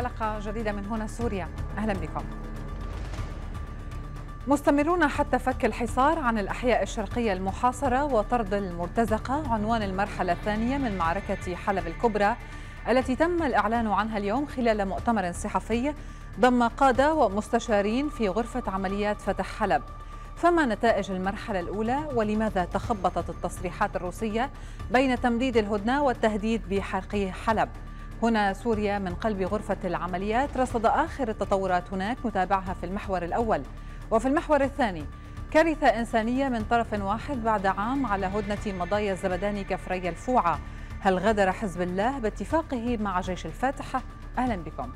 حلقة جديدة من هنا سوريا. أهلا بكم. مستمرون حتى فك الحصار عن الأحياء الشرقية المحاصرة وطرد المرتزقة عنوان المرحلة الثانية من معركة حلب الكبرى التي تم الإعلان عنها اليوم خلال مؤتمر صحفي ضم قادة ومستشارين في غرفة عمليات فتح حلب. فما نتائج المرحلة الأولى؟ ولماذا تخبطت التصريحات الروسية بين تمديد الهدنة والتهديد بحرق حلب؟ هنا سوريا من قلب غرفة العمليات. رصد آخر التطورات هناك نتابعها في المحور الأول. وفي المحور الثاني كارثة إنسانية من طرف واحد بعد عام على هدنة مضايا الزبداني كفري الفوعة هل غدر حزب الله باتفاقه مع جيش الفتح؟ أهلا بكم.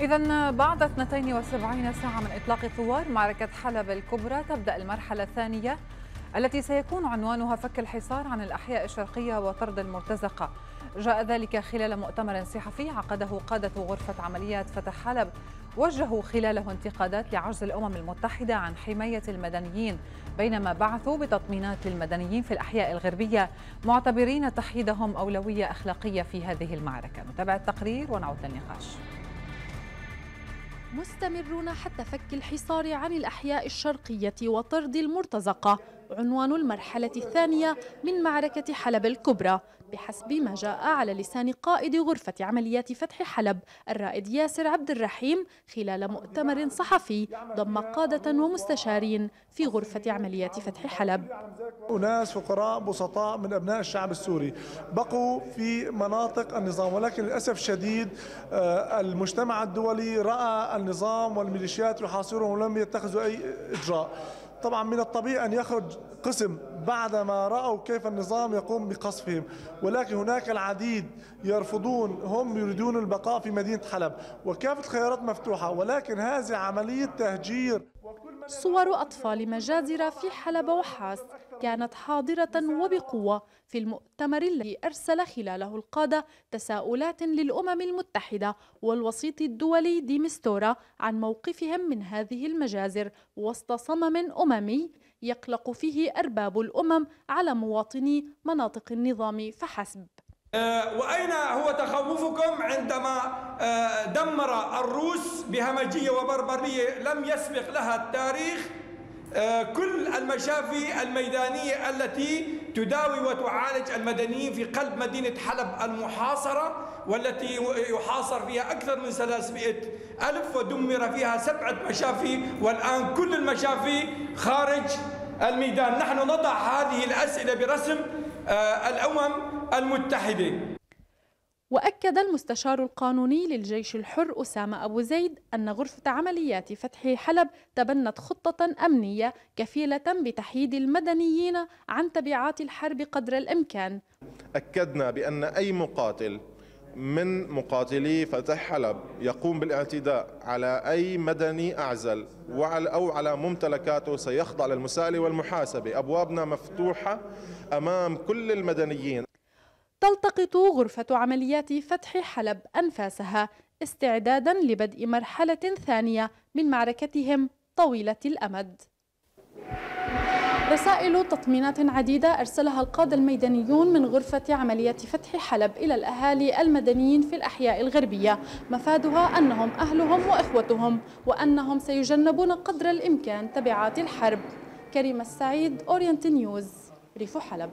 إذا بعد 72 ساعة من إطلاق ثوار معركة حلب الكبرى تبدأ المرحلة الثانية التي سيكون عنوانها فك الحصار عن الأحياء الشرقية وطرد المرتزقة. جاء ذلك خلال مؤتمر صحفي عقده قادة غرفة عمليات فتح حلب وجهوا خلاله انتقادات لعجز الأمم المتحدة عن حماية المدنيين بينما بعثوا بتطمينات للمدنيين في الأحياء الغربية معتبرين تحييدهم أولوية أخلاقية في هذه المعركة. نتابع التقرير ونعود للنقاش. مستمرون حتى فك الحصار عن الأحياء الشرقية وطرد المرتزقة. عنوان المرحلة الثانية من معركة حلب الكبرى. بحسب ما جاء على لسان قائد غرفة عمليات فتح حلب الرائد ياسر عبد الرحيم خلال مؤتمر صحفي ضم قادة ومستشارين في غرفة عمليات فتح حلب. أناس فقراء بسطاء من أبناء الشعب السوري. بقوا في مناطق النظام ولكن للأسف الشديد آه، المجتمع الدولي رأى النظام والميليشيات يحاصرهم ولم يتخذوا أي إجراء. طبعا من الطبيعي أن يخرج قسم بعدما رأوا كيف النظام يقوم بقصفهم. ولكن هناك العديد يرفضون هم يريدون البقاء في مدينة حلب. وكافة الخيارات مفتوحة ولكن هذه عملية تهجير. صور أطفال مجازر في حلب وحاس كانت حاضرة وبقوة في المؤتمر الذي أرسل خلاله القادة تساؤلات للأمم المتحدة والوسيط الدولي ديمستورا عن موقفهم من هذه المجازر وسط صمم أممي يقلق فيه أرباب الأمم على مواطني مناطق النظام فحسب. وأين هو تخوفكم عندما آه، دمر الروس بهمجية وبربرية لم يسبق لها التاريخ؟ آه، كل المشافي الميدانية التي تداوي وتعالج المدنيين في قلب مدينة حلب المحاصرة والتي يحاصر فيها أكثر من 300 ألف ودمر فيها سبعة مشافي والآن كل المشافي خارج الميدان. نحن نضع هذه الأسئلة برسم الأمم المتحدة. وأكد المستشار القانوني للجيش الحر أسامة أبو زيد أن غرفة عمليات فتح حلب تبنت خطة أمنية كفيلة بتحييد المدنيين عن تبعات الحرب قدر الإمكان. أكدنا بأن أي مقاتل من مقاتلي فتح حلب يقوم بالاعتداء على أي مدني أعزل وعلى أو على ممتلكاته سيخضع للمساءلة والمحاسبة. أبوابنا مفتوحة أمام كل المدنيين. تلتقط غرفة عمليات فتح حلب أنفاسها استعدادا لبدء مرحلة ثانية من معركتهم طويلة الأمد. رسائل تطمينات عديدة أرسلها القادة الميدانيون من غرفة عمليات فتح حلب إلى الأهالي المدنيين في الأحياء الغربية. مفادها أنهم أهلهم وإخوتهم وأنهم سيجنبون قدر الإمكان تبعات الحرب. كريم السعيد أورينت نيوز ريف حلب.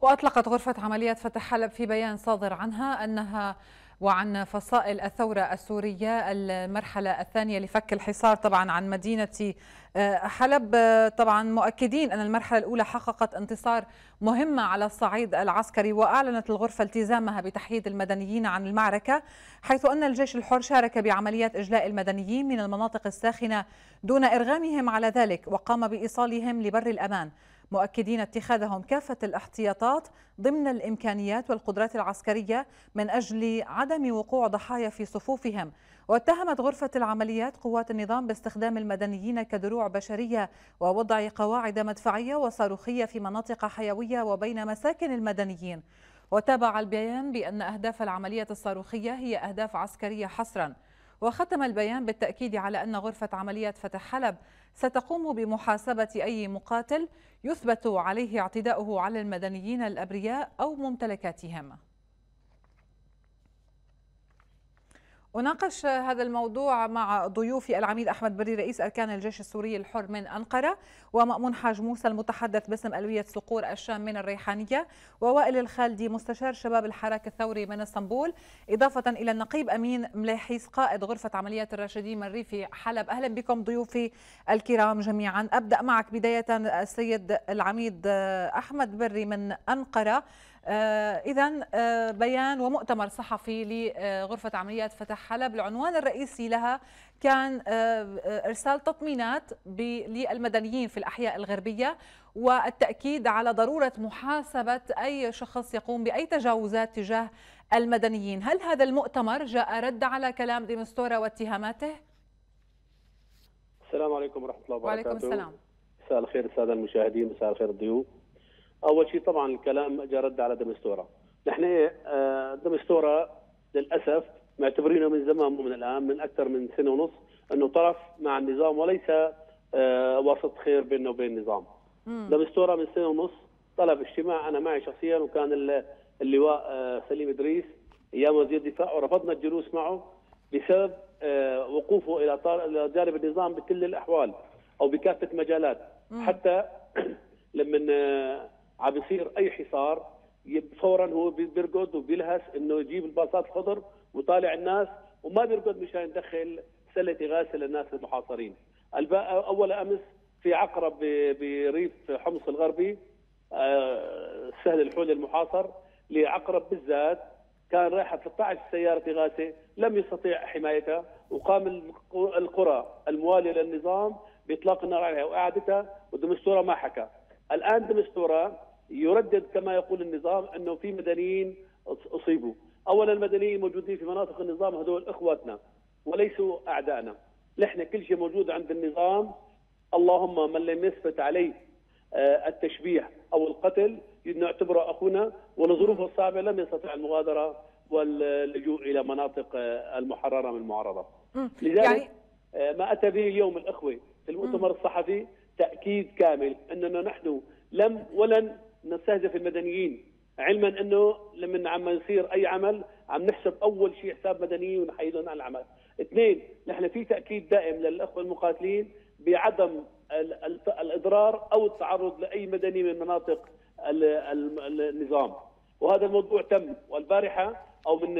وأطلقت غرفة عمليات فتح حلب في بيان صادر عنها أنها وعن فصائل الثورة السورية المرحلة الثانية لفك الحصار طبعا عن مدينة آه، حلب. آه، طبعا مؤكدين أن المرحلة الأولى حققت انتصار مهمة على الصعيد العسكري وأعلنت الغرفة التزامها بتحييد المدنيين عن المعركة حيث أن الجيش الحر شارك بعمليات إجلاء المدنيين من المناطق الساخنة دون إرغامهم على ذلك وقام بإيصالهم لبر الأمان. مؤكدين اتخاذهم كافة الاحتياطات ضمن الإمكانيات والقدرات العسكرية من أجل عدم وقوع ضحايا في صفوفهم. واتهمت غرفة العمليات قوات النظام باستخدام المدنيين كدروع بشرية ووضع قواعد مدفعية وصاروخية في مناطق حيوية وبين مساكن المدنيين. وتابع البيان بأن أهداف العملية الصاروخية هي أهداف عسكرية حصراً. وختم البيان بالتأكيد على أن غرفة عمليات فتح حلب ستقوم بمحاسبة أي مقاتل يثبت عليه اعتداؤه على المدنيين الأبرياء أو ممتلكاتهم أناقش هذا الموضوع مع ضيوفي العميد أحمد بري رئيس أركان الجيش السوري الحر من أنقرة ومأمون حاج موسى المتحدث باسم ألوية صقور الشام من الريحانية ووائل الخالدي مستشار شباب الحراك الثوري من إسطنبول. إضافة إلى النقيب أمين مليحيس قائد غرفة عمليات الراشدين من ريف حلب. أهلا بكم ضيوفي الكرام جميعا. أبدأ معك بداية السيد العميد أحمد بري من أنقرة. إذا آه، بيان ومؤتمر صحفي لغرفة عمليات فتح حلب العنوان الرئيسي لها كان آه، إرسال تطمينات للمدنيين في الأحياء الغربية والتأكيد على ضرورة محاسبة أي شخص يقوم بأي تجاوزات تجاه المدنيين. هل هذا المؤتمر جاء رد على كلام ديمستورا واتهاماته؟ السلام عليكم ورحمة الله وبركاته. وعليكم السلام. مساء الخير السادة المشاهدين مساء الخير الضيوف. أول شيء طبعا الكلام جاء رد على دمستورا. نحن آه، دمستورا للأسف معتبرينه من زمان مو من الآن من أكثر من سنة ونص إنه طرف مع النظام وليس آه، وسط خير بيننا وبين النظام. دمستورا من سنة ونص طلب اجتماع أنا معي شخصيا وكان اللواء آه، سليم إدريس أيام وزير الدفاع ورفضنا الجلوس معه بسبب وقوفه إلى جانب النظام بكل الأحوال أو بكافة مجالات. حتى لما عم بيصير أي حصار فورا هو بيرقد وبيلهس إنه يجيب الباصات الخضر وطالع الناس وما بيرقد مشان يدخل سلة اغاثه للناس المحاصرين. أول أمس في عقرب بريف حمص الغربي آه، سهل الحول المحاصر لعقرب بالذات كان رايحة 13 سياره اغاثه لم يستطيع حمايتها وقام القرى الموالية للنظام بإطلاق النار عليها وإعادتها ودمستوره ما حكى. الآن دمستورة يردد كما يقول النظام أنه في مدنيين أصيبوا، اولا المدنيين موجودين في مناطق النظام هذول إخواتنا وليسوا اعدائنا، نحن كل شيء موجود عند النظام. اللهم من لم يثبت عليه آه، التشبيه أو القتل نعتبره أخونا ولظروفه الصعبة لم يستطع المغادرة واللجوء إلى مناطق آه، المحررة من المعارضة. لذلك يعني... آه، ما أتى به اليوم الإخوة في المؤتمر الصحفي تأكيد كامل أننا نحن لم ولن نستهدف المدنيين. علما أنه لما عم يصير أي عمل عم نحسب أول شيء حساب مدنيين ونحيدهم عن العمل. اثنين نحن في تأكيد دائم للأخوة المقاتلين بعدم الإضرار أو التعرض لأي مدني من مناطق النظام. وهذا الموضوع تم. والبارحة أو من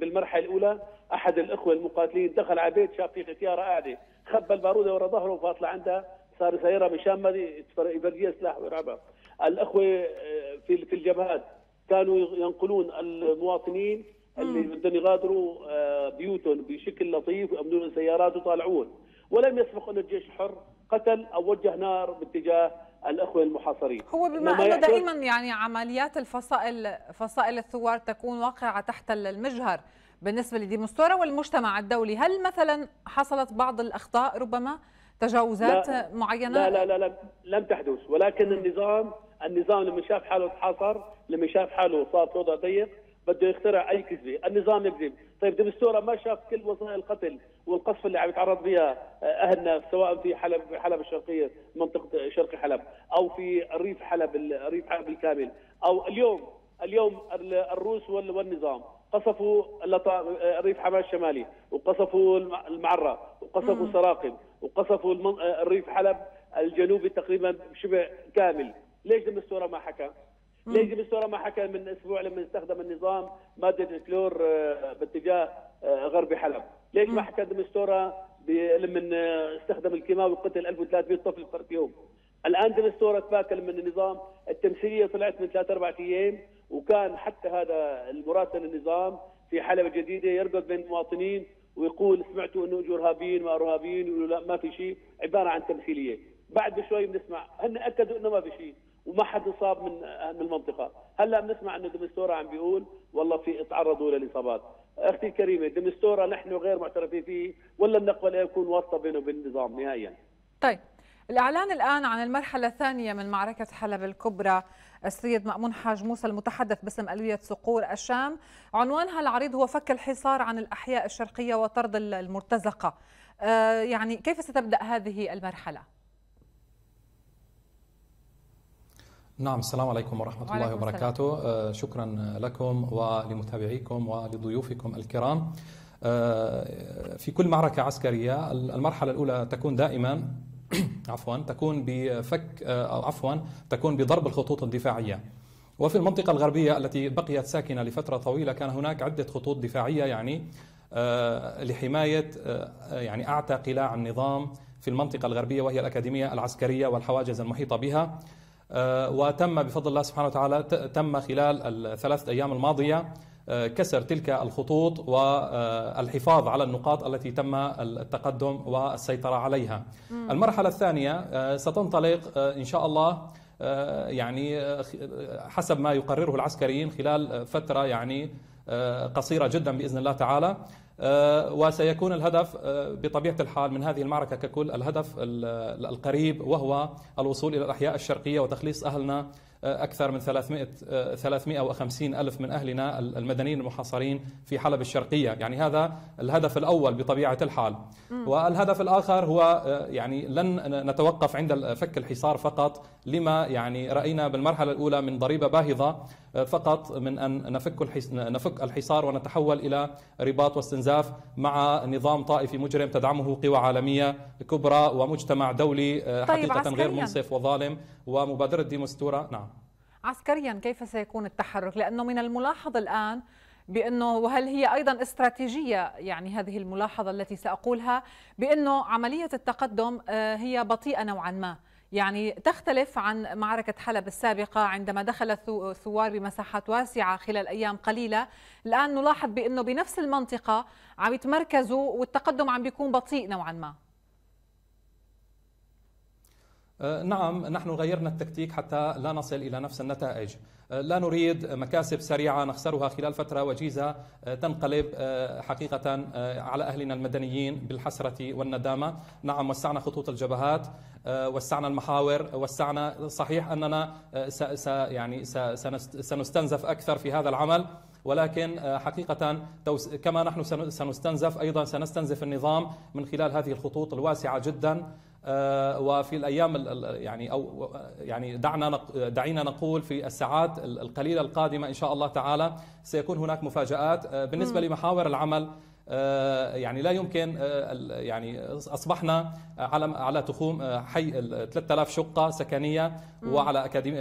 بالمرحلة الأولى أحد الأخوة المقاتلين دخل على بيت شاف في ختياره قاعدة خبى البارودة ورا ظهره وفاطله عندها صار يسيرها مشان ما يفرجيها سلاح ويرعبها الأخوة آه، في في الجبهات كانوا ينقلون المواطنين اللي بدهم يغادروا آه، بيوتهم بشكل لطيف ويأمنون السيارات ويطالعون. ولم يسبق أن الجيش الحر قتل أو وجه نار باتجاه الأخوة المحاصرين. هو بما أنه دائما يعني عمليات الفصائل فصائل الثوار تكون واقعة تحت المجهر بالنسبة لديمستورا والمجتمع الدولي هل مثلا حصلت بعض الأخطاء ربما؟ تجاوزات لا معينة؟ لا لا لا, لا لم تحدث. ولكن النظام النظام لما شاف حاله تحاصر لما شاف حاله صار في وضع ضيق بده يخترع أي كذبة، النظام يكذب، طيب دمستوره ما شاف كل وسائل القتل والقصف اللي عم يتعرض فيها أهلنا سواء في حلب حلب الشرقية منطقة شرق حلب أو في الريف حلب الريف حلب الكامل أو اليوم اليوم الروس والنظام. قصفوا ريف حماس الشمالي وقصفوا المعرة وقصفوا سراقم وقصفوا الريف حلب الجنوبي تقريبا شبه كامل. ليش دمستورة ما حكى؟ ليش دمستورا ما حكى؟ من أسبوع لما استخدم النظام مادة الكلور آه، باتجاه آه، غرب حلب. ليش ما حكى دمستورا لما استخدم الكيماوي قتل 1300 طفل فرد يوم؟ الآن دمستورا تفاكل من النظام. التمثيلية طلعت من ثلاث أربع أيام. وكان حتى هذا المراسل النظام في حلبة جديدة يرقد بين المواطنين ويقول سمعتوا إنه اجوا ارهابيين ما ارهابيين يقولوا لا ما في شيء عبارة عن تمثيلية. بعد بشوي بنسمع هن أكدوا إنه ما في شيء وما حد اصاب من من المنطقة. هلأ بنسمع إنه دمستورا عم بيقول والله في تعرضوا للإصابات. أختي الكريمة دمستورا نحن غير معترفين فيه ولا بنقبل يكون واسطة بينه وبين النظام نهائيا. طيب الإعلان الآن عن المرحلة الثانية من معركة حلب الكبرى. السيد مأمون حاج موسى المتحدث باسم ألوية صقور الشام. عنوانها العريض هو فك الحصار عن الأحياء الشرقية وطرد المرتزقة. آه يعني كيف ستبدأ هذه المرحلة؟ نعم السلام عليكم ورحمة الله وبركاته. آه شكرا لكم ولمتابعيكم ولضيوفكم الكرام. آه في كل معركة عسكرية المرحلة الأولى تكون دائما عفوا تكون بفك آه، أو عفوا تكون بضرب الخطوط الدفاعية. وفي المنطقة الغربية التي بقيت ساكنة لفترة طويلة كان هناك عدة خطوط دفاعية يعني آه، لحماية آه، يعني أعتى قلاع النظام في المنطقة الغربية وهي الأكاديمية العسكرية والحواجز المحيطة بها. وتم بفضل الله سبحانه وتعالى تم خلال الثلاثة أيام الماضية كسر تلك الخطوط والحفاظ على النقاط التي تم التقدم والسيطرة عليها. المرحلة الثانية آه، ستنطلق آه، إن شاء الله آه، يعني حسب ما يقرره العسكريين خلال فترة يعني قصيرة جدا بإذن الله تعالى. وسيكون الهدف بطبيعة الحال من هذه المعركة ككل الهدف القريب وهو الوصول إلى الأحياء الشرقية وتخليص أهلنا أكثر من 300 350 ألف من أهلنا المدنيين المحاصرين في حلب الشرقية. يعني هذا الهدف الأول بطبيعة الحال. والهدف الآخر هو يعني لن نتوقف عند فك الحصار فقط لما يعني رأينا بالمرحلة الأولى من ضريبة باهظة فقط من أن نفك نفك الحصار ونتحول إلى رباط واستنزاف مع نظام طائفي مجرم تدعمه قوى عالمية كبرى ومجتمع دولي طيب حقيقة غير منصف وظالم ومبادرة ديمستورا نعم. عسكريا كيف سيكون التحرك؟ لأنه من الملاحظ الآن بأنه وهل هي أيضا استراتيجية؟ يعني هذه الملاحظة التي سأقولها بأنه عملية التقدم آه، هي بطيئة نوعا ما. يعني تختلف عن معركة حلب السابقة عندما دخل الثوار بمساحات واسعة خلال أيام قليلة. الآن نلاحظ بأنه بنفس المنطقة عم يتمركزوا والتقدم عم بيكون بطيء نوعا ما. نعم نحن غيرنا التكتيك حتى لا نصل إلى نفس النتائج. أه، لا نريد مكاسب سريعة نخسرها خلال فترة وجيزة. أه، تنقلب حقيقة على أهلنا المدنيين بالحسرة والندامة. نعم وسعنا خطوط الجبهات وسعنا المحاور وسعنا صحيح أننا يعني سنستنزف أكثر في هذا العمل ولكن حقيقة كما نحن سنستنزف أيضا سنستنزف النظام من خلال هذه الخطوط الواسعة جدا. آه، وفي الأيام يعني أو يعني دعنا دعينا نقول في الساعات القليلة القادمة إن شاء الله تعالى سيكون هناك مفاجآت. آه، بالنسبة لمحاور العمل آه، يعني لا يمكن يعني أصبحنا على على تخوم حي 3000 شقة سكنية وعلى أكاديمي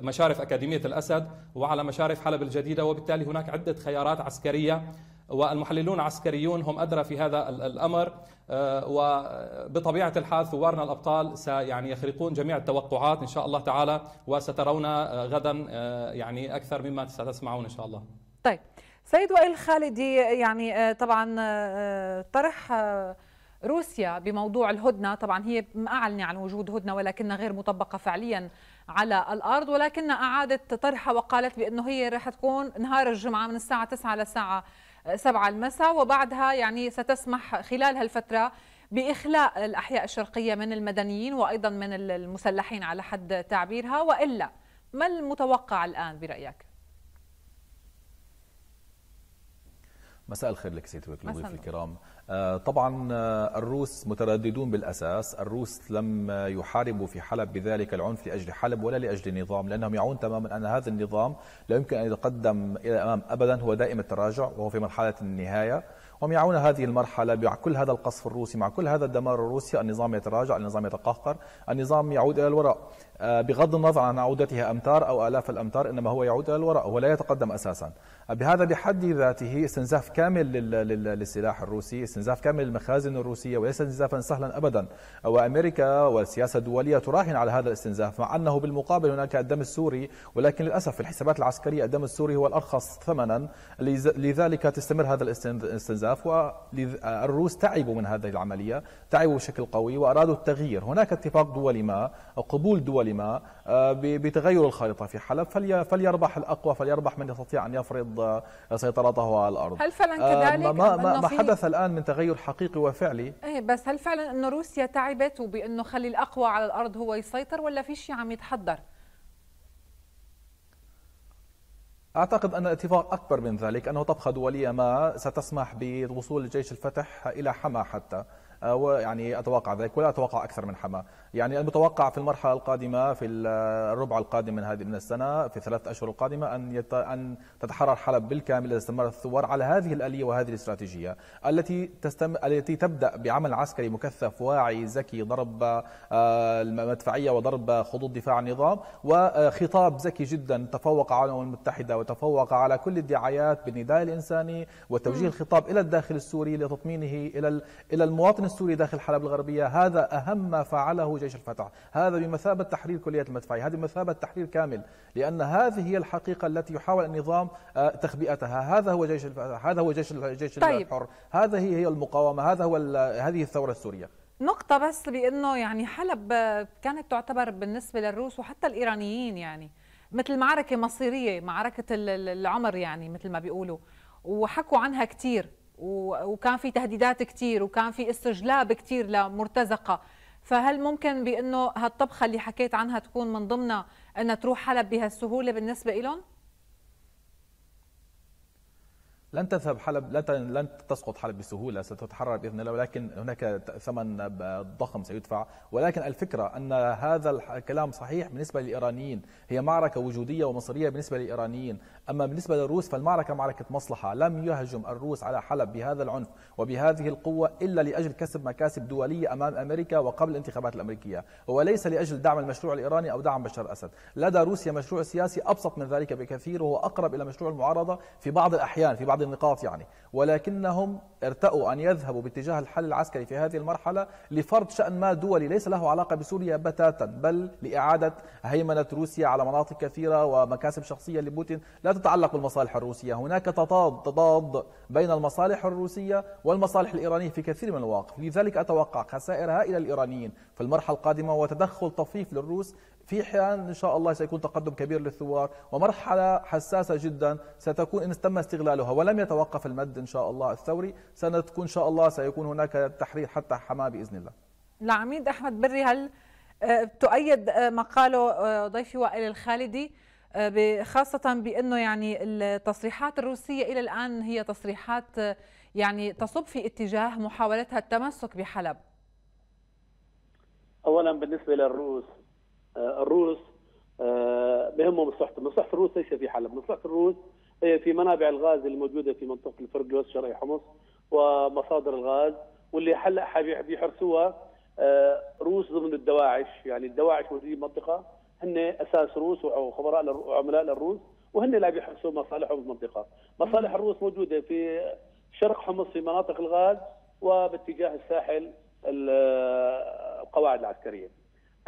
مشارف أكاديمية الأسد وعلى مشارف حلب الجديدة وبالتالي هناك عدة خيارات عسكرية والمحللون العسكريون هم أدرى في هذا الأمر آه، وبطبيعة الحال ثوارنا الأبطال سيعني يخرقون جميع التوقعات إن شاء الله تعالى وسترون آه، غدا آه، يعني أكثر مما ستسمعون إن شاء الله. طيب سيد وائل خالدي يعني طبعا طرح روسيا بموضوع الهدنة. طبعا هي أعلن عن وجود هدنة ولكنها غير مطبقة فعليا على الأرض. ولكنها أعادت طرحها وقالت بأنه هي راح تكون نهار الجمعة من الساعة 9 للساعة سبعة المساء وبعدها يعني ستسمح خلال هالفترة بإخلاء الأحياء الشرقية من المدنيين وأيضا من المسلحين على حد تعبيرها. وإلا ما المتوقع الآن برأيك؟ مساء الخير لك سيدي الضيوف الكرام. طبعا آه، الروس مترددون بالأساس. الروس لم يحاربوا في حلب بذلك العنف لأجل حلب ولا لأجل النظام لأنهم يعون تماما أن هذا النظام لا يمكن أن يتقدم إلى الامام ابدا هو دائم التراجع وهو في مرحلة النهاية. وهم يعون هذه المرحلة مع كل هذا القصف الروسي مع كل هذا الدمار الروسي. النظام يتراجع النظام يتقهقر النظام يعود إلى الوراء. آه، بغض النظر عن عودتها أمتار أو آلاف الأمتار إنما هو يعود إلى الوراء ولا يتقدم أساسا. بهذا بحد ذاته استنزاف كامل للسلاح الروسي استنزاف كامل للمخازن الروسية وليس استنزافا سهلا أبدا. وأمريكا والسياسة الدولية تراهن على هذا الاستنزاف مع أنه بالمقابل هناك الدم السوري ولكن للأسف في الحسابات العسكرية الدم السوري هو الأرخص ثمنا. لذلك تستمر هذا الاستنزاف والروس تعبوا من هذه العملية تعبوا بشكل قوي وأرادوا التغيير. هناك اتفاق دولي ما أو قبول دولي ما بتغير الخارطة في حلب. فليربح الأقوى فليربح من يستطيع أن يفرض سيطرته على الأرض. هل فعلا آه، كذلك ما, ما, ما حدث الآن من تغير حقيقي وفعلي؟ إيه بس هل فعلا أنه روسيا تعبت وبأنه خلي الأقوى على الأرض هو يسيطر ولا في شيء عم يتحضر؟ أعتقد أن الاتفاق أكبر من ذلك أنه طبخة دولية ما ستسمح بوصول جيش الفتح إلى حما حتى. آه، ويعني أتوقع ذلك ولا أتوقع أكثر من حما يعني المتوقع في المرحلة القادمة في الربع القادم من هذه من السنة في ثلاث أشهر القادمة أن يت... أن تتحرر حلب بالكامل إذا استمرت الثوار على هذه الآلية وهذه الاستراتيجية التي تستم... التي تبدأ بعمل عسكري مكثف واعي ذكي ضرب آه، المدفعية وضرب خطوط دفاع النظام وخطاب ذكي جدا تفوق على الأمم المتحدة وتفوق على كل الدعايات بالنداء الإنساني وتوجيه الخطاب إلى الداخل السوري لتطمينه إلى إلى المواطن السوري داخل حلب الغربية هذا أهم ما فعله جيش الفتح. هذا بمثابة تحرير كلية المدفعية هذه بمثابة تحرير كامل لأن هذه هي الحقيقة التي يحاول النظام آه، تخبئتها. هذا هو جيش هذا هو جيش الجيش طيب. الحر. هذا هي هي المقاومة هذا هو هذه الثورة السورية. نقطة بس بأنه يعني حلب كانت تعتبر بالنسبة للروس وحتى الإيرانيين يعني مثل معركة مصيرية معركة العمر يعني مثل ما بيقولوا وحكوا عنها كثير وكان في تهديدات كثير وكان في استجلاب كثير لمرتزقة. فهل ممكن بإنه هالطبخة اللي حكيت عنها تكون من ضمنها إنها تروح حلب بهالسهولة بالنسبة لهم؟ لن تذهب حلب لن لن تسقط حلب بسهولة ستتحرر بإذن الله ولكن هناك ثمن ضخم سيدفع. ولكن الفكرة أن هذا الكلام صحيح بالنسبة للإيرانيين. هي معركة وجودية ومصيرية بالنسبة للإيرانيين. أما بالنسبة للروس فالمعركة معركة مصلحة. لم يهجم الروس على حلب بهذا العنف وبهذه القوة إلا لأجل كسب مكاسب دولية أمام أمريكا وقبل الانتخابات الأمريكية. وليس لأجل دعم المشروع الإيراني أو دعم بشار الأسد. لدى روسيا مشروع سياسي أبسط من ذلك بكثير وهو أقرب إلى مشروع المعارضة في بعض الأحيان في بعض النقاط يعني. ولكنهم ارتأوا أن يذهبوا باتجاه الحل العسكري في هذه المرحلة لفرض شأن ما دولي ليس له علاقة بسوريا بتاتا بل لإعادة هيمنة روسيا على مناطق كثيرة ومكاسب شخصية لبوتين. لا تتعلق بالمصالح الروسية. هناك تضاد تضاد بين المصالح الروسية والمصالح الإيرانية في كثير من المواقف لذلك أتوقع خسائر هائلة للإيرانيين في المرحلة القادمة وتدخل طفيف للروس. في حين إن شاء الله سيكون تقدم كبير للثوار ومرحلة حساسة جدا ستكون إن تم استغلالها ولم يتوقف المد إن شاء الله الثوري. سنتكون إن شاء الله سيكون هناك تحرير حتى حماة بإذن الله. العميد أحمد بري هل آه، تؤيد آه، ما قاله آه، ضيفي وائل الخالدي خاصة بأنه يعني التصريحات الروسية إلى الآن هي تصريحات يعني تصب في اتجاه محاولتها التمسك بحلب. أولا بالنسبة للروس آه، الروس آه، بهمهم مصلحتهم، مصلحة الروس ليس في حلب، مصلحة الروس هي في منابع الغاز الموجودة في منطقة الفرقلوس شرقي حمص ومصادر الغاز واللي هلا بيحرسوها آه، روس ضمن الدواعش، يعني الدواعش موجودين بالمنطقة هن أساس روس وخبراء وعملاء للروس وهن اللي بيحرسوا مصالحهم بالمنطقة، مصالح الروس موجودة في شرق حمص في مناطق الغاز وباتجاه الساحل القواعد العسكرية.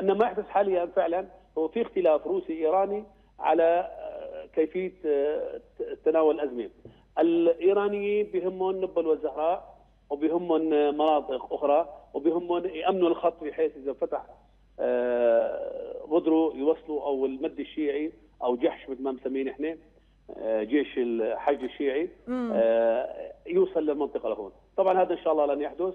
أن ما يحدث حاليا فعلا هو في اختلاف روسي إيراني على آه، كيفية آه، تناول الأزمة. الإيرانيين بهمهم نبل والزهراء وبهمهم مناطق أخرى وبهمهم يأمنوا الخط بحيث إذا فتح قدروا آه، يوصلوا أو المد الشيعي أو جحش مثل ما مسميه إحنا جيش الحشد الشيعي يوصل للمنطقة لهون طبعا هذا إن شاء الله لن يحدث.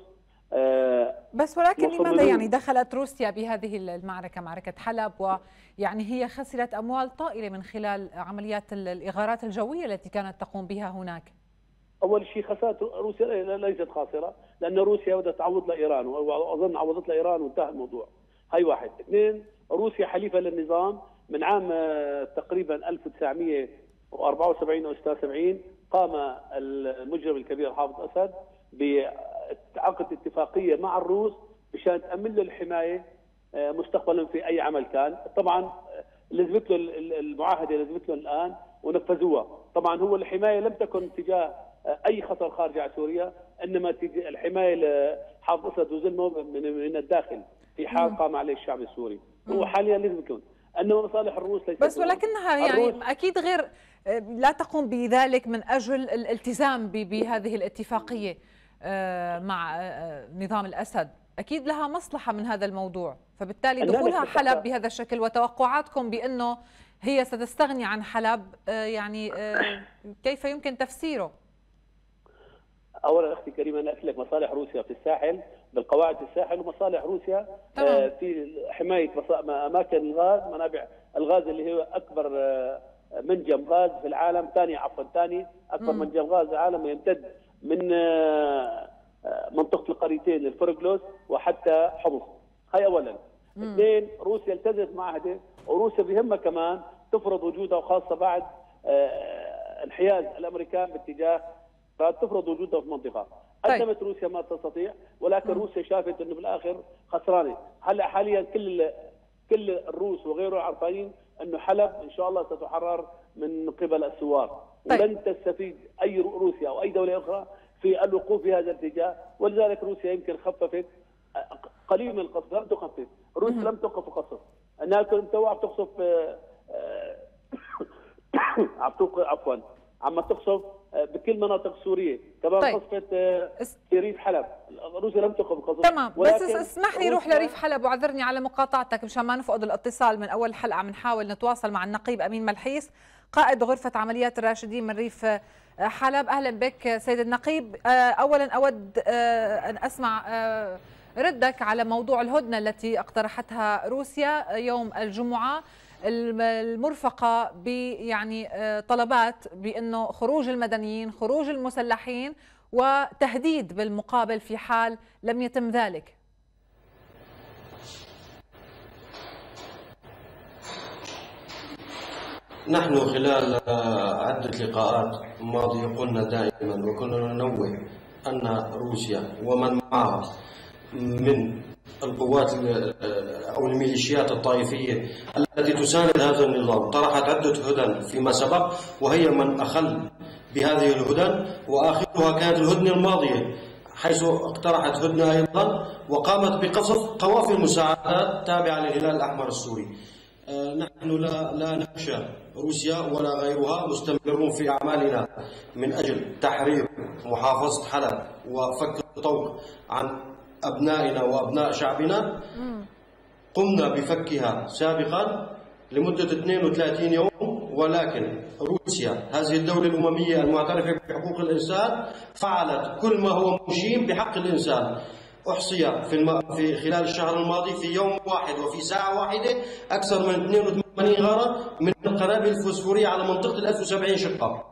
آه، بس ولكن لماذا يعني دخلت روسيا بهذه المعركة معركة حلب ويعني هي خسرت أموال طائلة من خلال عمليات الإغارات الجوية التي كانت تقوم بها هناك؟ أول شيء خسارة روسيا ليست خاسرة لأن روسيا بدها تعوض لإيران وأظن عوضت لإيران وانتهى الموضوع. هاي واحد. اثنين روسيا حليفة للنظام من عام آه، تقريبا 1974 أو 76 قام المجرم الكبير حافظ أسد بعقد اتفاقية مع الروس مشان تأمن له الحماية آه، مستقبلا في أي عمل كان، طبعا لزمت له المعاهدة لزمت له الآن ونفذوها، طبعا هو الحماية لم تكن تجاه أي خطر خارج عن سوريا، إنما الحماية لحافظ أسد وزلمه من الداخل. في حال قام عليه الشعب السوري، هو حاليا لازم يكون انما مصالح الروس ليست بس ولكنها يعني أكيد غير لا تقوم بذلك من أجل الالتزام بهذه الاتفاقية آه، مع آه، نظام الأسد. أكيد لها مصلحة من هذا الموضوع. فبالتالي دخولها حلب بهذا الشكل. وتوقعاتكم بأنه هي ستستغني عن حلب آه، يعني كيف يمكن تفسيره؟ اولا أختي كريمه أنا قلت لك مصالح روسيا في الساحل بالقواعد في الساحل ومصالح روسيا طبعا. في حماية أماكن الغاز منابع الغاز اللي هو أكبر منجم غاز في العالم ثاني عفوا ثاني أكبر منجم غاز في العالم يمتد من آه، آه، منطقة القريتين الفرقلوس وحتى حمص. هاي اولا. اثنين روسيا التزمت معاهده وروسيا بهمها كمان تفرض وجودها وخاصة بعد آه، انحياز الأمريكان باتجاه تفرض وجودها في المنطقة قدمت طيب. روسيا ما تستطيع ولكن مم. روسيا شافت إنه بالآخر خسرانة. هلأ حاليا كل كل الروس وغيره عارفين إنه حلب إن شاء الله ستحرر من قبل الثوار طيب. ولن تستفيد أي روسيا أو أي دولة أخرى في الوقوف في هذا الاتجاه. ولذلك روسيا يمكن خففت قليل من القصف لم تخفف. روسيا لم توقف قصف انها كنت عم تقصف آه، آه، عفوا. عم تقصف بكل مناطق سوريا كمان طيب. قصفت في ريف حلب. روسيا لم تقف القصف تمام. بس اسمح لي روح لريف حلب واعذرني على مقاطعتك مشان ما نفقد الاتصال من أول حلقة. عم نحاول نتواصل مع النقيب أمين ملحيس قائد غرفة عمليات الراشدين من ريف آه، حلب. أهلا بك سيد النقيب. آه، أولا أود آه، أن أسمع ردك على موضوع الهدنة التي اقترحتها روسيا يوم الجمعة. المرفقة ب يعني طلبات بأنه خروج المدنيين خروج المسلحين وتهديد بالمقابل في حال لم يتم ذلك. نحن خلال عدة لقاءات ماضية قلنا دائما وكنا ننوه أن روسيا ومن معها من القوات أو الميليشيات الطائفية التي تساند هذا النظام. طرحت عدة هدن فيما سبق وهي من أخل بهذه الهدن وآخرها كانت الهدنة الماضية حيث اقترحت هدنة أيضا وقامت بقصف قوافل مساعدات تابعة للهلال الأحمر السوري. آه، نحن لا لا نخشى روسيا ولا غيرها مستمرون في أعمالنا من أجل تحرير محافظة حلب وفك الطوق عن أبنائنا وأبناء شعبنا. قمنا بفكها سابقا لمدة 32 يوم ولكن روسيا هذه الدولة الأممية المعترفة بحقوق الإنسان فعلت كل ما هو مشين بحق الإنسان. أحصي في, الم... في خلال الشهر الماضي في يوم واحد وفي ساعة واحدة أكثر من 82 غارة من القنابل الفوسفورية على منطقة ال 1070 شقة.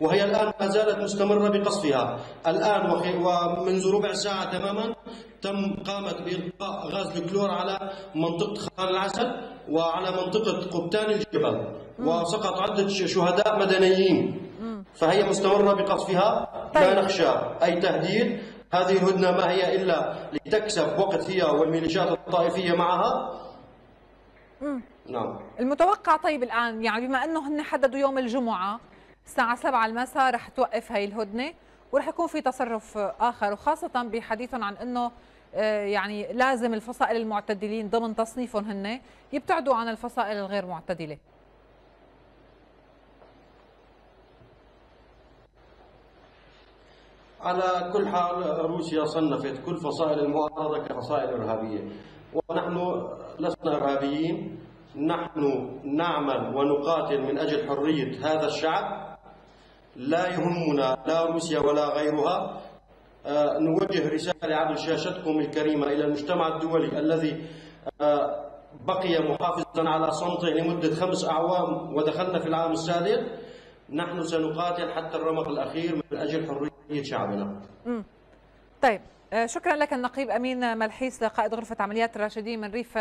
وهي الآن ما زالت مستمرة بقصفها. الآن ومنذ ربع ساعة تماما تم قامت بإلقاء غاز الكلور على منطقة خان العسل وعلى منطقة قبتان الجبل وسقط عدة شهداء مدنيين. فهي مستمرة بقصفها. لا طيب. نخشى أي تهديد. هذه الهدنة ما هي إلا لتكسب وقت هي والميليشيات الطائفية معها. نعم. المتوقع طيب الآن يعني بما أنه هن حددوا يوم الجمعة الساعة 7 المساء رح توقف هاي الهدنة ورح يكون في تصرف آخر وخاصة بحديثهم عن أنه آه، يعني لازم الفصائل المعتدلين ضمن تصنيفهم هن يبتعدوا عن الفصائل الغير معتدلة. على كل حال روسيا صنفت كل فصائل المعارضة كفصائل إرهابية ونحن لسنا إرهابيين. نحن نعمل ونقاتل من أجل حرية هذا الشعب لا يهمنا لا روسيا ولا غيرها. آه، نوجه رسالة عبر شاشتكم الكريمة إلى المجتمع الدولي الذي آه، بقي محافظا على صمته لمدة خمس أعوام ودخلنا في العام السادس نحن سنقاتل حتى الرمق الأخير من أجل حرية شعبنا. طيب آه، شكرا لك النقيب أمين ملحيس قائد غرفة عمليات الراشدين من ريف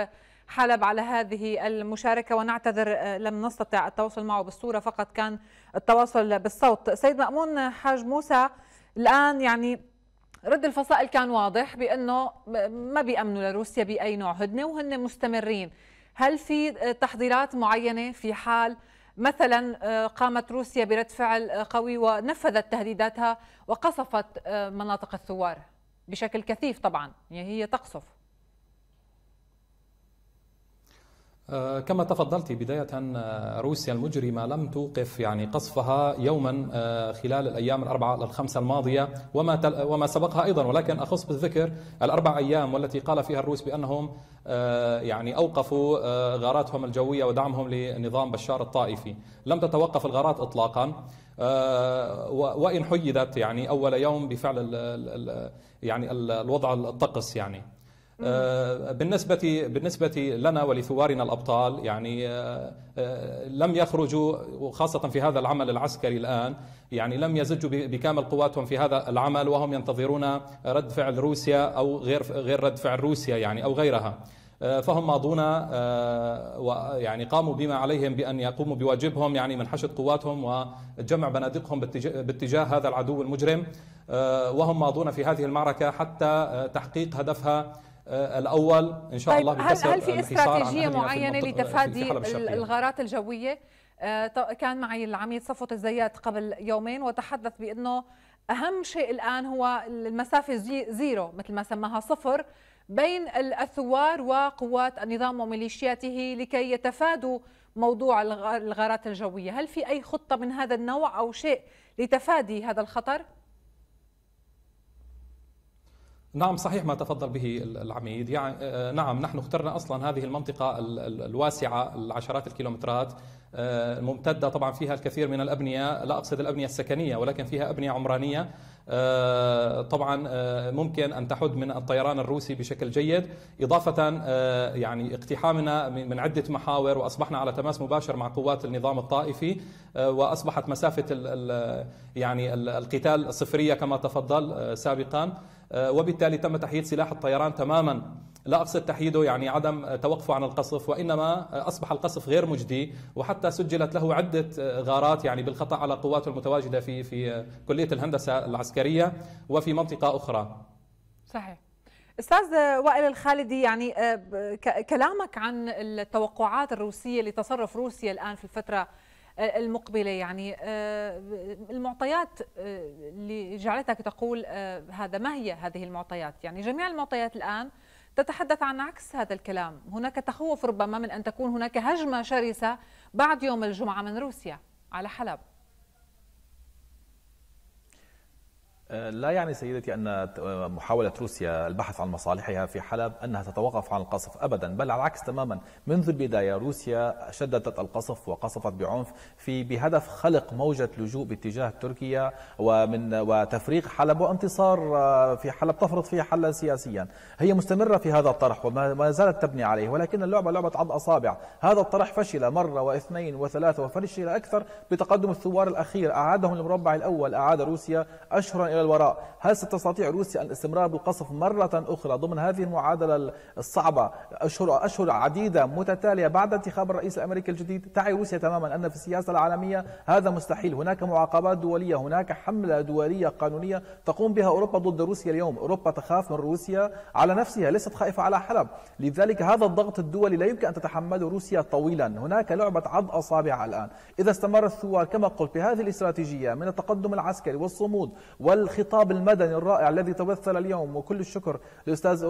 حلب على هذه المشاركة ونعتذر آه، لم نستطع التواصل معه بالصورة فقط كان التواصل بالصوت. سيد مأمون حاج موسى الآن يعني رد الفصائل كان واضح بأنه ما بيأمنوا لروسيا بأي نوع هدنه وهن مستمرين. هل في تحضيرات معينة في حال مثلا آه، قامت روسيا برد فعل قوي ونفذت تهديداتها وقصفت آه، مناطق الثوار؟ بشكل كثيف طبعا يعني هي تقصف آه، كما تفضلت بداية آه، روسيا المجرمة لم توقف يعني قصفها يوما آه، خلال الأيام الأربعة الخمسة الماضية. وما وما سبقها أيضا ولكن أخص بالذكر الأربع أيام والتي قال فيها الروس بأنهم يعني أوقفوا غاراتهم الجوية ودعمهم لنظام بشار الطائفي. لم تتوقف الغارات إطلاقا. وإن حيدت يعني أول يوم بفعل يعني الوضع الطقس يعني. آه، بالنسبة بالنسبة لنا ولثوارنا الأبطال يعني آه، آه، لم يخرجوا وخاصة في هذا العمل العسكري الآن يعني لم يزجوا بكامل قواتهم في هذا العمل وهم ينتظرون رد فعل روسيا أو غير غير رد فعل روسيا يعني أو غيرها. فهم ماضون ويعني قاموا بما عليهم بأن يقوموا بواجبهم يعني من حشد قواتهم وجمع بنادقهم باتجاه هذا العدو المجرم. وهم ماضون في هذه المعركة حتى تحقيق هدفها آه، الأول إن شاء طيب الله بكسر هل هل في استراتيجية معينة لتفادي الغارات الجوية؟ آه، كان معي العميد صفوت الزيات قبل يومين وتحدث بأنه أهم شيء الآن هو المسافة زيرو مثل ما سماها صفر بين الثوار وقوات النظام وميليشياته لكي يتفادوا موضوع الغارات الجوية، هل في أي خطة من هذا النوع أو شيء لتفادي هذا الخطر؟ نعم صحيح ما تفضل به العميد. يعني آه، نعم نحن اخترنا أصلا هذه المنطقة الواسعة العشرات الكيلومترات آه، ممتدة طبعا فيها الكثير من الأبنية لا أقصد الأبنية السكنية ولكن فيها أبنية عمرانية. آه، طبعا ممكن أن تحد من الطيران الروسي بشكل جيد إضافة يعني اقتحامنا من عدة محاور وأصبحنا على تماس مباشر مع قوات النظام الطائفي وأصبحت مسافة يعني القتال الصفرية كما تفضل سابقا. وبالتالي تم تحييد سلاح الطيران تماما. لا أقصد تحييده يعني عدم توقفه عن القصف وإنما أصبح القصف غير مجدي وحتى سجلت له عدة غارات يعني بالخطأ على قواته المتواجدة في في كلية الهندسة العسكرية وفي منطقة أخرى. صحيح. أستاذ وائل الخالدي يعني آه، كلامك عن التوقعات الروسية لتصرف روسيا الآن في الفترة المقبلة يعني آه، المعطيات آه، اللي جعلتك تقول آه، هذا ما هي هذه المعطيات؟ يعني جميع المعطيات الآن تتحدث عن عكس هذا الكلام. هناك تخوف ربما من أن تكون هناك هجمة شرسة بعد يوم الجمعة من روسيا على حلب. لا يعني سيدتي أن محاولة روسيا البحث عن مصالحها في حلب أنها تتوقف عن القصف أبدا بل على العكس تماما. منذ البداية روسيا شددت القصف وقصفت بعنف في بهدف خلق موجة لجوء باتجاه تركيا ومن وتفريغ حلب وانتصار في حلب تفرض فيها حلا سياسيا. هي مستمرة في هذا الطرح وما زالت تبني عليه ولكن اللعبة لعبة عض أصابع. هذا الطرح فشل مرة واثنين وثلاثة وفشل أكثر بتقدم الثوار الأخير. أعادهم للمربع الأول أعاد روسيا أشهرا إلى الوراء. هل ستستطيع روسيا الاستمرار بالقصف مرة أخرى ضمن هذه المعادلة الصعبة أشهر أشهر عديدة متتالية بعد انتخاب الرئيس الأمريكي الجديد؟ تعي روسيا تماما أن في السياسة العالمية هذا مستحيل. هناك معاقبات دولية هناك حملة دولية قانونية تقوم بها أوروبا ضد روسيا اليوم. أوروبا تخاف من روسيا على نفسها ليست خائفة على حلب. لذلك هذا الضغط الدولي لا يمكن أن تتحمله روسيا طويلا. هناك لعبة عض أصابع الآن. إذا استمر الثوار كما قلت بهذه الاستراتيجية من التقدم العسكري والصمود والخطاب المدني الرائع الذي تمثل اليوم وكل الشكر للأستاذ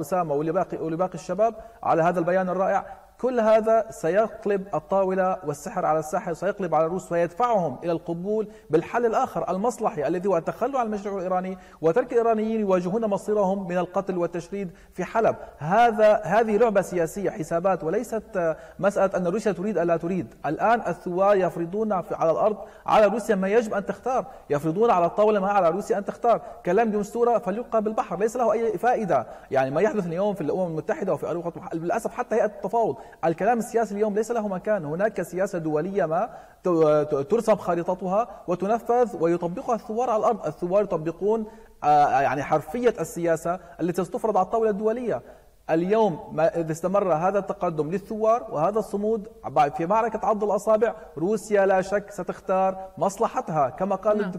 أسامة ولباقي, ولباقي الشباب على هذا البيان الرائع. كل هذا سيقلب الطاولة والسحر على الساحر سيقلب على الروس ويدفعهم إلى القبول بالحل الآخر المصلحي الذي هو التخلي عن المشروع الإيراني وترك الإيرانيين يواجهون مصيرهم من القتل والتشريد في حلب. هذا هذه لعبة سياسية حسابات وليست مسألة أن روسيا تريد ألا تريد. الآن الثوار يفرضون على الأرض على روسيا ما يجب أن تختار. يفرضون على الطاولة ما على روسيا أن تختار. كلام دمستورة فليلقى بالبحر ليس له أي فائدة. يعني ما يحدث اليوم في الأمم المتحدة وفي للأسف حتى هيئة التفاوض الكلام السياسي اليوم ليس له مكان. هناك سياسة دولية ما ترسم خريطتها وتنفذ ويطبقها الثوار على الأرض. الثوار يطبقون آه، يعني حرفية السياسة التي ستفرض على الطاولة الدولية. اليوم ما إذا استمر هذا التقدم للثوار وهذا الصمود في معركة عض الأصابع روسيا لا شك ستختار مصلحتها كما قال نعم.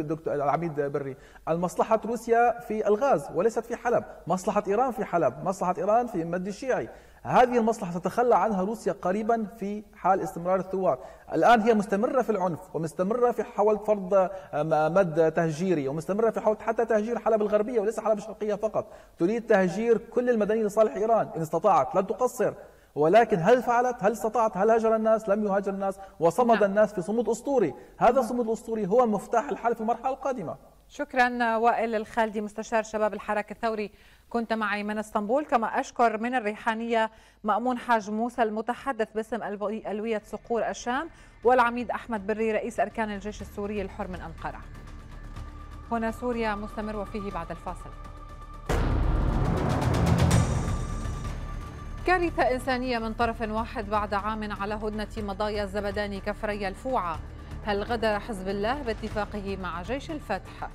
الدكتور العميد بري. المصلحة روسيا في الغاز وليست في حلب. مصلحة إيران في حلب. مصلحة إيران في مد الشيعي. هذه المصلحة ستتخلى عنها روسيا قريبا في حال استمرار الثوار. الآن هي مستمرة في العنف ومستمرة في حول فرض آه، مد تهجيري ومستمرة في حول حتى تهجير حلب الغربية وليس حلب الشرقية فقط. تريد تهجير كل المدنيين لصالح إيران إن استطاعت لن تقصر. ولكن هل فعلت؟ هل استطاعت؟ هل هاجر الناس؟ لم يهاجر الناس. وصمد نعم. الناس في صمود أسطوري. هذا الصمود الأسطوري هو مفتاح الحل في المرحلة القادمة. شكرا وائل الخالدي مستشار شباب الحراك الثوري كنت معي من اسطنبول كما أشكر من الريحانية مأمون حاج موسى المتحدث باسم ألوية صقور الشام والعميد أحمد بري رئيس أركان الجيش السوري الحر من أنقرة. هنا سوريا مستمر وفيه بعد الفاصل. كارثة إنسانية من طرف واحد بعد عام على هدنة مضايا الزبداني كفري الفوعة هل غدر حزب الله باتفاقه مع جيش الفتح؟